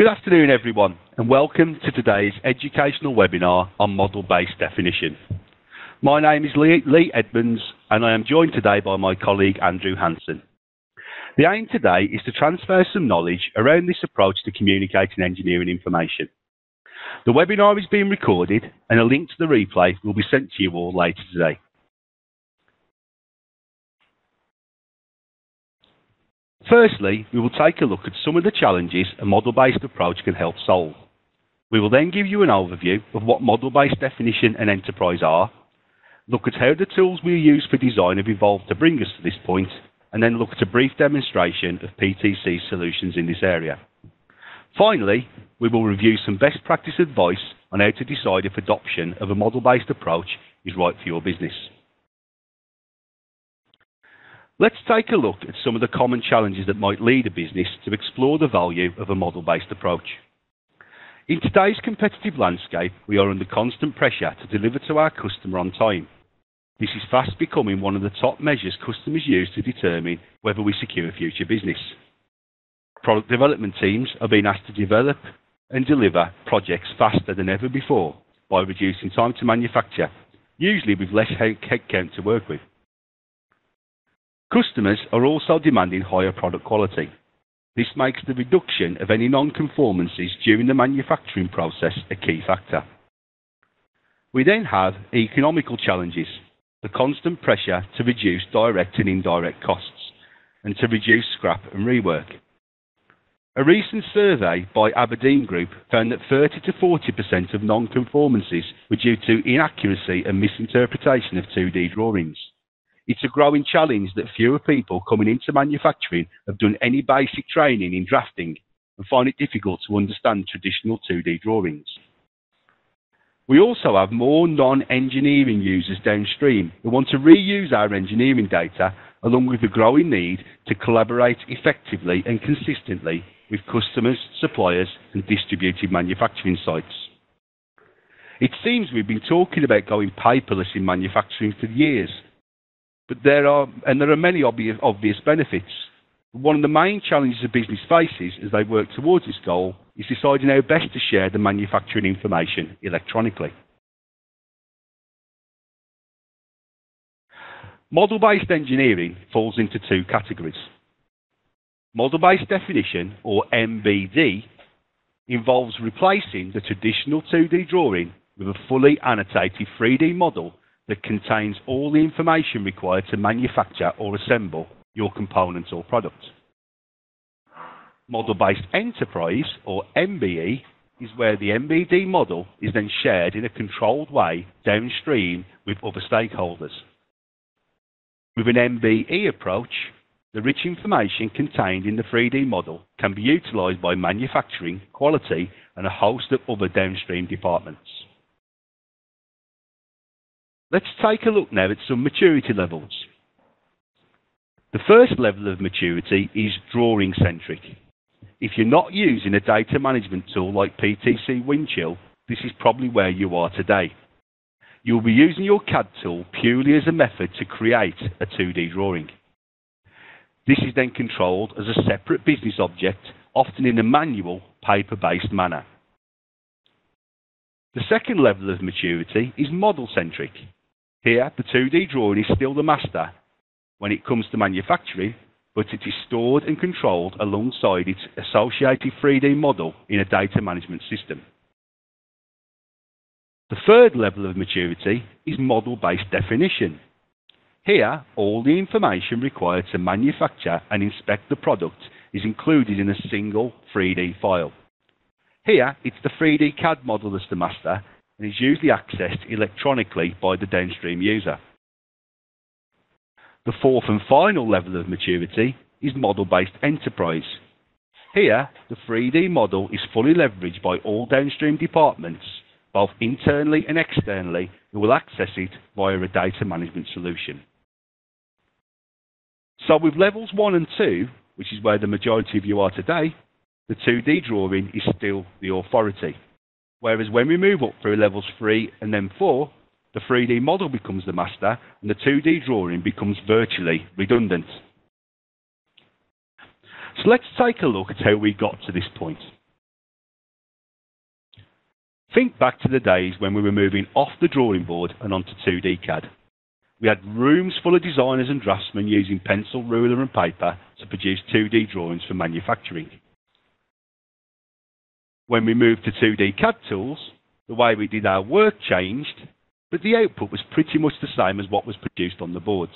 Good afternoon, everyone, and welcome to today's educational webinar on model-based definition. My name is Lee, Edmunds, and I am joined today by my colleague Andrew Hanson. The aim today is to transfer some knowledge around this approach to communicating engineering information. The webinar is being recorded and a link to the replay will be sent to you all later today. Firstly, we will take a look at some of the challenges a model-based approach can help solve. We will then give you an overview of what model-based definition and enterprise are, look at how the tools we use for design have evolved to bring us to this point, and then look at a brief demonstration of PTC solutions in this area. Finally, we will review some best practice advice on how to decide if adoption of a model-based approach is right for your business. Let's take a look at some of the common challenges that might lead a business to explore the value of a model-based approach. In today's competitive landscape, we are under constant pressure to deliver to our customer on time. This is fast becoming one of the top measures customers use to determine whether we secure future business. Product development teams are being asked to develop and deliver projects faster than ever before by reducing time to manufacture, usually with less headcount to work with. Customers are also demanding higher product quality. This makes the reduction of any non-conformances during the manufacturing process a key factor. We then have economical challenges, the constant pressure to reduce direct and indirect costs, and to reduce scrap and rework. A recent survey by Aberdeen Group found that 30 to 40% of non-conformances were due to inaccuracy and misinterpretation of 2D drawings. It's a growing challenge that fewer people coming into manufacturing have done any basic training in drafting and find it difficult to understand traditional 2D drawings. We also have more non-engineering users downstream who want to reuse our engineering data along with the growing need to collaborate effectively and consistently with customers, suppliers and distributed manufacturing sites. It seems we've been talking about going paperless in manufacturing for years, but there are, and there are many obvious, obvious benefits. One of the main challenges a business faces as they work towards this goal is deciding how best to share the manufacturing information electronically. Model-based engineering falls into two categories. Model-based definition, or MBD, involves replacing the traditional 2D drawing with a fully annotated 3D model that contains all the information required to manufacture or assemble your components or product. Model-based enterprise, or MBE, is where the MBD model is then shared in a controlled way downstream with other stakeholders. With an MBE approach, the rich information contained in the 3D model can be utilized by manufacturing, quality, and a host of other downstream departments. Let's take a look now at some maturity levels. The first level of maturity is drawing centric. If you're not using a data management tool like PTC Windchill, this is probably where you are today. You'll be using your CAD tool purely as a method to create a 2D drawing. This is then controlled as a separate business object, often in a manual, paper-based manner. The second level of maturity is model-centric. Here, the 2D drawing is still the master when it comes to manufacturing, but it is stored and controlled alongside its associated 3D model in a data management system. The third level of maturity is model-based definition. Here, all the information required to manufacture and inspect the product is included in a single 3D file. Here, it's the 3D CAD model that's the master, and is usually accessed electronically by the downstream user. The fourth and final level of maturity is model-based enterprise. Here, the 3D model is fully leveraged by all downstream departments, both internally and externally, who will access it via a data management solution. So with levels 1 and 2, which is where the majority of you are today, the 2D drawing is still the authority. Whereas when we move up through levels 3 and then 4, the 3D model becomes the master and the 2D drawing becomes virtually redundant. So let's take a look at how we got to this point. Think back to the days when we were moving off the drawing board and onto 2D CAD. We had rooms full of designers and draftsmen using pencil, ruler and paper to produce 2D drawings for manufacturing. When we moved to 2D CAD tools, the way we did our work changed, but the output was pretty much the same as what was produced on the boards.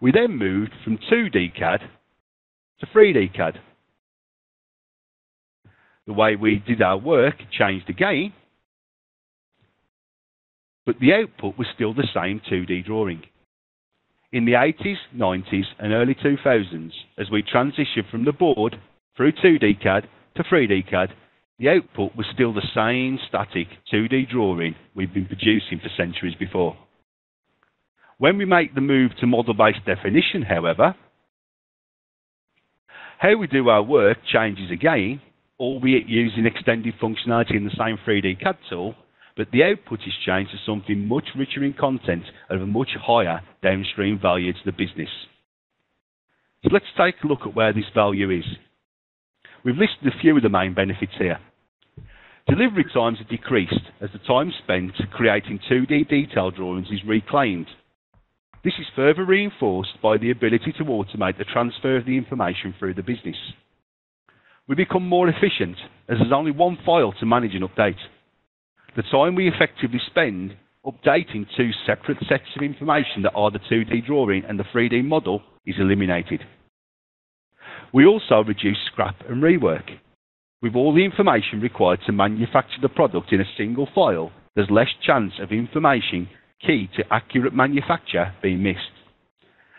We then moved from 2D CAD to 3D CAD. The way we did our work changed again, but the output was still the same 2D drawing. In the 80s, 90s and early 2000s, as we transitioned from the board through 2D CAD to 3D CAD, the output was still the same static 2D drawing we've been producing for centuries before. When we make the move to model-based definition, however, how we do our work changes again, albeit using extended functionality in the same 3D CAD tool, but the output is changed to something much richer in content and of a much higher downstream value to the business. So let's take a look at where this value is. We've listed a few of the main benefits here. Delivery times are decreased as the time spent creating 2D detail drawings is reclaimed. This is further reinforced by the ability to automate the transfer of the information through the business. We become more efficient as there's only one file to manage and update. The time we effectively spend updating two separate sets of information that are the 2D drawing and the 3D model is eliminated. We also reduce scrap and rework. With all the information required to manufacture the product in a single file, there's less chance of information key to accurate manufacture being missed.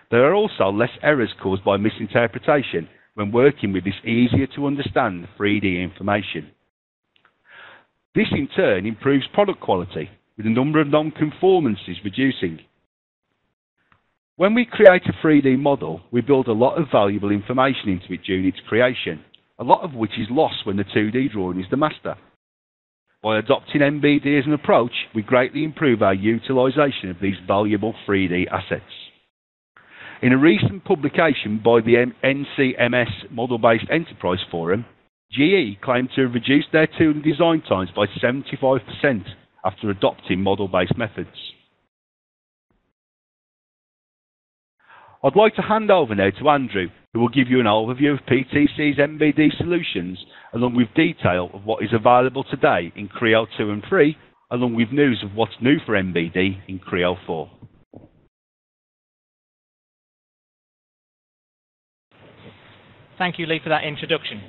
There are also less errors caused by misinterpretation when working with this easier to understand 3D information. This in turn improves product quality with the number of non-conformances reducing. When we create a 3D model, we build a lot of valuable information into it during its creation a lot of which is lost when the 2D drawing is the master. By adopting MBD as an approach, we greatly improve our utilisation of these valuable 3D assets. In a recent publication by the NCMS Model-Based Enterprise Forum, GE claimed to have reduced their tool and design times by 75% after adopting model-based methods. I'd like to hand over now to Andrew, who will give you an overview of PTC's MBD solutions, along with detail of what is available today in Creo 2 and 3, along with news of what's new for MBD in Creo 4. Thank you, Lee, for that introduction.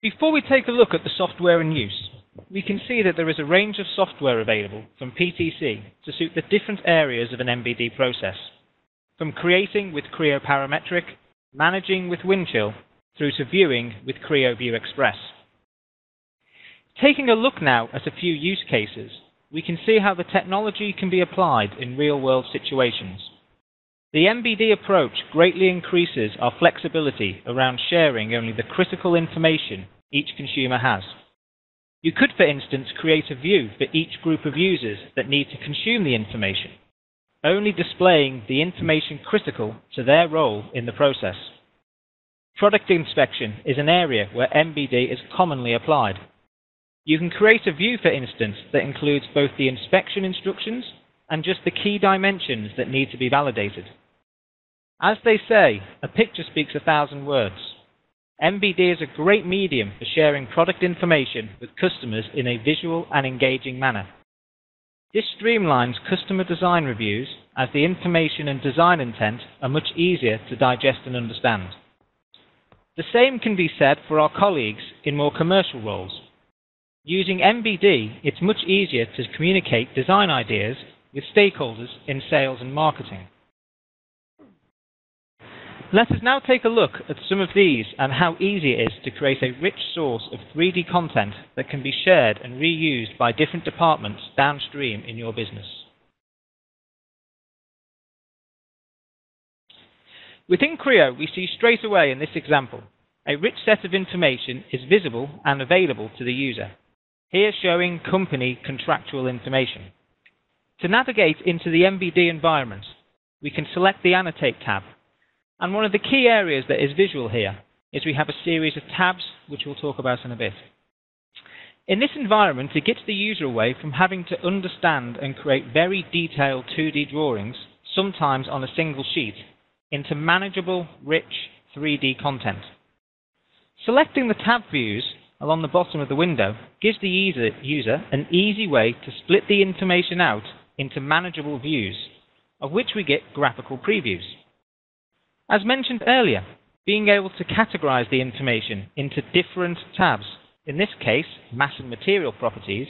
Before we take a look at the software in use, we can see that there is a range of software available from PTC to suit the different areas of an MBD process from creating with Creo Parametric, managing with Windchill, through to viewing with Creo View Express. Taking a look now at a few use cases, we can see how the technology can be applied in real-world situations. The MBD approach greatly increases our flexibility around sharing only the critical information each consumer has. You could, for instance, create a view for each group of users that need to consume the information only displaying the information critical to their role in the process. Product inspection is an area where MBD is commonly applied. You can create a view, for instance, that includes both the inspection instructions and just the key dimensions that need to be validated. As they say, a picture speaks a thousand words. MBD is a great medium for sharing product information with customers in a visual and engaging manner. This streamlines customer design reviews as the information and design intent are much easier to digest and understand. The same can be said for our colleagues in more commercial roles. Using MBD, it's much easier to communicate design ideas with stakeholders in sales and marketing. Let us now take a look at some of these and how easy it is to create a rich source of 3D content that can be shared and reused by different departments downstream in your business. Within Creo, we see straight away in this example, a rich set of information is visible and available to the user. Here showing company contractual information. To navigate into the MBD environment, we can select the Annotate tab and one of the key areas that is visual here is we have a series of tabs, which we'll talk about in a bit. In this environment, it gets the user away from having to understand and create very detailed 2D drawings, sometimes on a single sheet, into manageable, rich 3D content. Selecting the tab views along the bottom of the window gives the user an easy way to split the information out into manageable views, of which we get graphical previews. As mentioned earlier, being able to categorize the information into different tabs, in this case, mass and material properties,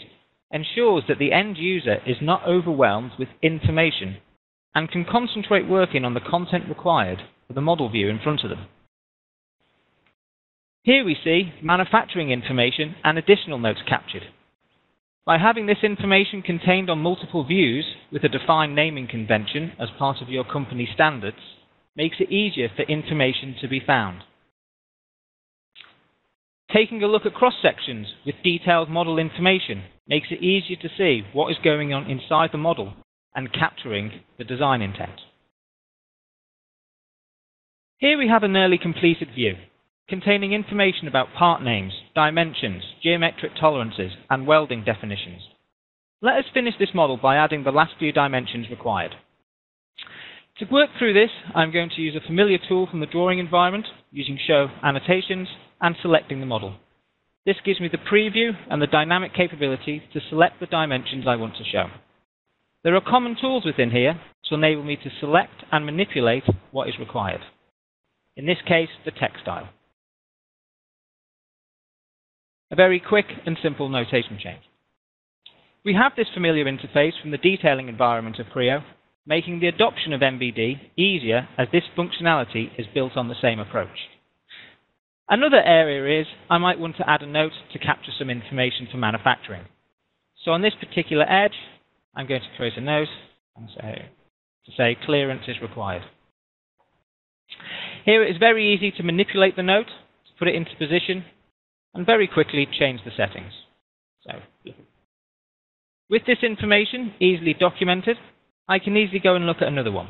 ensures that the end user is not overwhelmed with information and can concentrate working on the content required for the model view in front of them. Here we see manufacturing information and additional notes captured. By having this information contained on multiple views with a defined naming convention as part of your company standards makes it easier for information to be found. Taking a look at cross sections with detailed model information makes it easier to see what is going on inside the model and capturing the design intent. Here we have a nearly completed view containing information about part names, dimensions, geometric tolerances, and welding definitions. Let us finish this model by adding the last few dimensions required. To work through this, I'm going to use a familiar tool from the drawing environment using show annotations and selecting the model. This gives me the preview and the dynamic capability to select the dimensions I want to show. There are common tools within here to enable me to select and manipulate what is required. In this case, the text style. A very quick and simple notation change. We have this familiar interface from the detailing environment of Creo, making the adoption of MBD easier as this functionality is built on the same approach. Another area is I might want to add a note to capture some information for manufacturing. So on this particular edge, I'm going to create a note and say, to say clearance is required. Here it is very easy to manipulate the note, to put it into position, and very quickly change the settings. So, with this information easily documented, I can easily go and look at another one.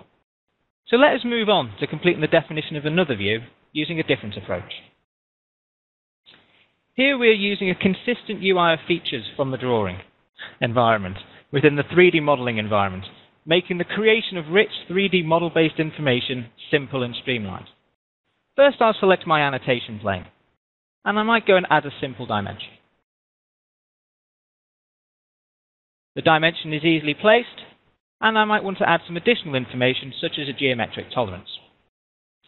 So let us move on to completing the definition of another view using a different approach. Here we are using a consistent UI of features from the drawing environment within the 3D modeling environment, making the creation of rich 3D model-based information simple and streamlined. First I'll select my annotation plane, and I might go and add a simple dimension. The dimension is easily placed, and I might want to add some additional information such as a geometric tolerance.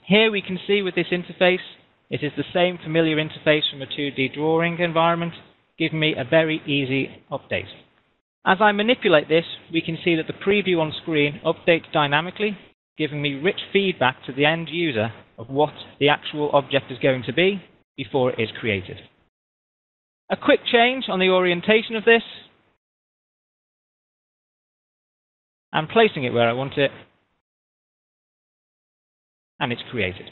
Here we can see with this interface, it is the same familiar interface from a 2D drawing environment, giving me a very easy update. As I manipulate this, we can see that the preview on screen updates dynamically, giving me rich feedback to the end user of what the actual object is going to be before it is created. A quick change on the orientation of this and placing it where I want it, and it's created.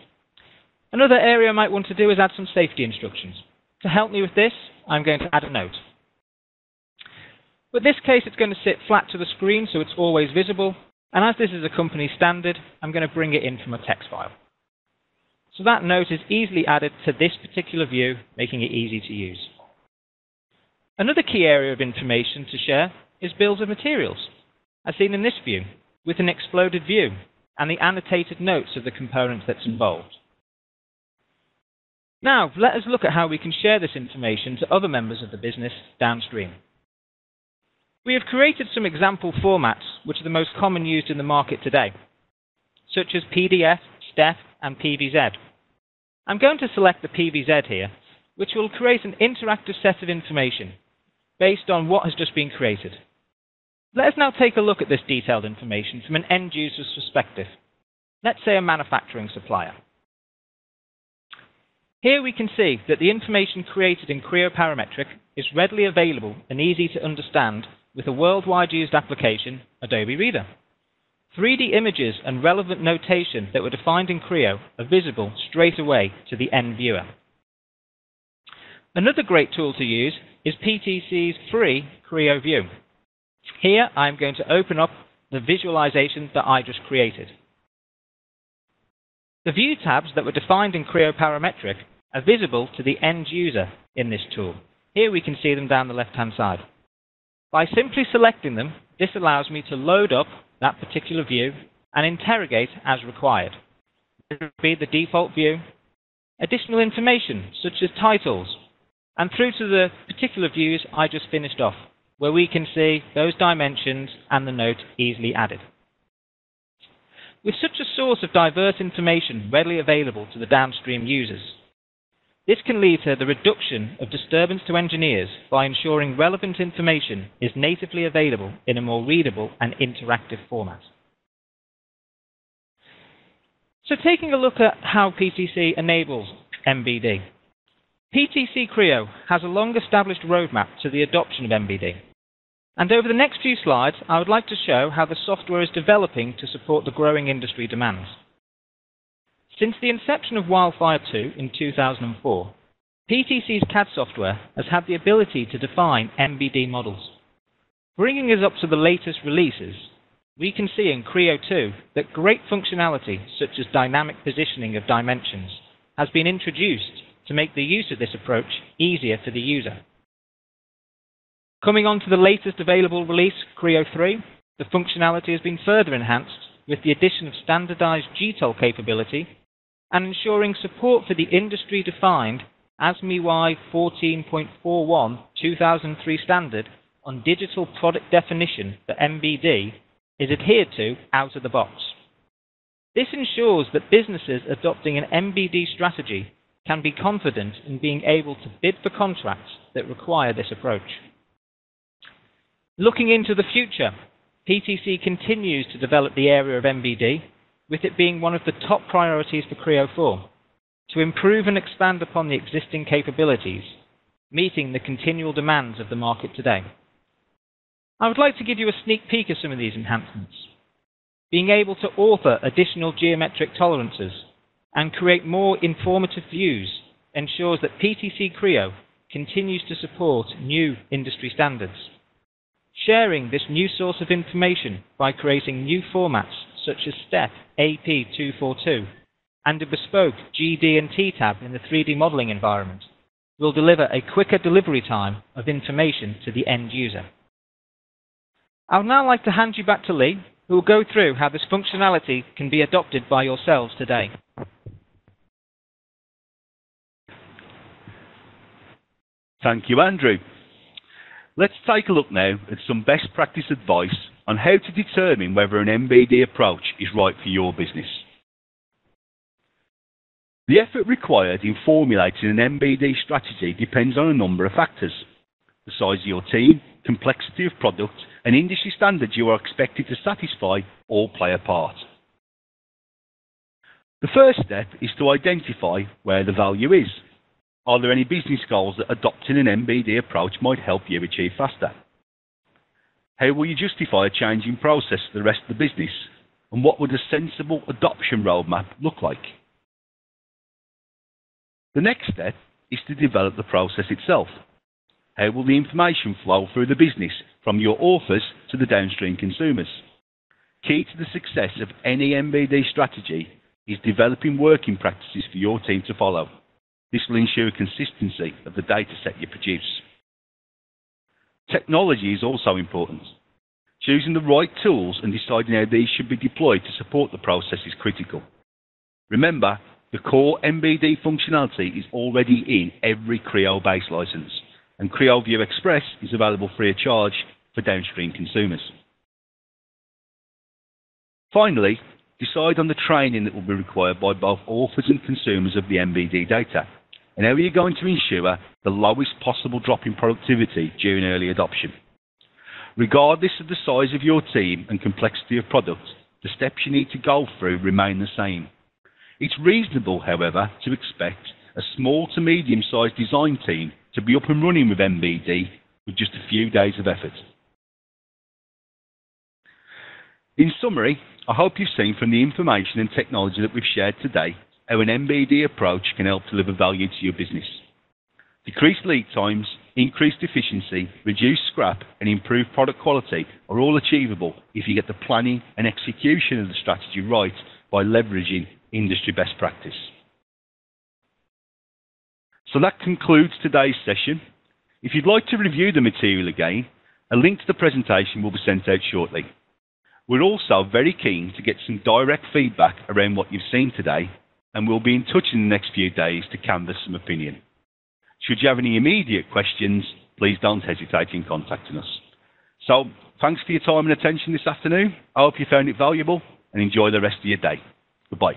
Another area I might want to do is add some safety instructions. To help me with this, I'm going to add a note. But this case, it's going to sit flat to the screen so it's always visible, and as this is a company standard, I'm going to bring it in from a text file. So that note is easily added to this particular view, making it easy to use. Another key area of information to share is bills of materials as seen in this view, with an exploded view and the annotated notes of the component that's involved. Now, let us look at how we can share this information to other members of the business downstream. We have created some example formats which are the most common used in the market today, such as PDF, STEP, and PVZ. I'm going to select the PVZ here, which will create an interactive set of information based on what has just been created. Let us now take a look at this detailed information from an end user's perspective. Let's say a manufacturing supplier. Here we can see that the information created in Creo Parametric is readily available and easy to understand with a worldwide used application, Adobe Reader. 3D images and relevant notation that were defined in Creo are visible straight away to the end viewer. Another great tool to use is PTC's free Creo View. Here I'm going to open up the visualization that I just created. The view tabs that were defined in Creo Parametric are visible to the end user in this tool. Here we can see them down the left hand side. By simply selecting them, this allows me to load up that particular view and interrogate as required. This will be the default view, additional information such as titles, and through to the particular views I just finished off, where we can see those dimensions and the note easily added. With such a source of diverse information readily available to the downstream users, this can lead to the reduction of disturbance to engineers by ensuring relevant information is natively available in a more readable and interactive format. So taking a look at how PTC enables MBD. PTC Creo has a long established roadmap to the adoption of MBD. And over the next few slides, I would like to show how the software is developing to support the growing industry demands. Since the inception of Wildfire 2 in 2004, PTC's CAD software has had the ability to define MBD models. Bringing us up to the latest releases, we can see in Creo 2 that great functionality, such as dynamic positioning of dimensions, has been introduced to make the use of this approach easier for the user. Coming on to the latest available release, Creo 3, the functionality has been further enhanced with the addition of standardized GTOL capability and ensuring support for the industry-defined ASME-Y 14.41 2003 standard on digital product definition for MBD is adhered to out of the box. This ensures that businesses adopting an MBD strategy can be confident in being able to bid for contracts that require this approach. Looking into the future, PTC continues to develop the area of MBD, with it being one of the top priorities for Creo 4, to improve and expand upon the existing capabilities, meeting the continual demands of the market today. I would like to give you a sneak peek of some of these enhancements. Being able to author additional geometric tolerances and create more informative views ensures that PTC Creo continues to support new industry standards sharing this new source of information by creating new formats such as STEP AP242 and a bespoke GD and T tab in the 3D modeling environment will deliver a quicker delivery time of information to the end user. I would now like to hand you back to Lee, who will go through how this functionality can be adopted by yourselves today. Thank you, Andrew. Let's take a look now at some best practice advice on how to determine whether an MBD approach is right for your business. The effort required in formulating an MBD strategy depends on a number of factors. The size of your team, complexity of product, and industry standards you are expected to satisfy all play a part. The first step is to identify where the value is. Are there any business goals that adopting an MBD approach might help you achieve faster? How will you justify a changing process to the rest of the business? And what would a sensible adoption roadmap look like? The next step is to develop the process itself. How will the information flow through the business from your authors to the downstream consumers? Key to the success of any MBD strategy is developing working practices for your team to follow. This will ensure consistency of the data set you produce. Technology is also important. Choosing the right tools and deciding how these should be deployed to support the process is critical. Remember, the core MBD functionality is already in every Creo base license, and Creo View Express is available free of charge for downstream consumers. Finally, decide on the training that will be required by both authors and consumers of the MBD data. And how are you going to ensure the lowest possible drop in productivity during early adoption? Regardless of the size of your team and complexity of product, the steps you need to go through remain the same. It's reasonable, however, to expect a small to medium sized design team to be up and running with MBD with just a few days of effort. In summary, I hope you've seen from the information and technology that we've shared today how an MBD approach can help deliver value to your business. Decreased lead times, increased efficiency, reduced scrap, and improved product quality are all achievable if you get the planning and execution of the strategy right by leveraging industry best practice. So that concludes today's session. If you'd like to review the material again, a link to the presentation will be sent out shortly. We're also very keen to get some direct feedback around what you've seen today, and we'll be in touch in the next few days to canvass some opinion. Should you have any immediate questions, please don't hesitate in contacting us. So, thanks for your time and attention this afternoon. I hope you found it valuable and enjoy the rest of your day. Goodbye.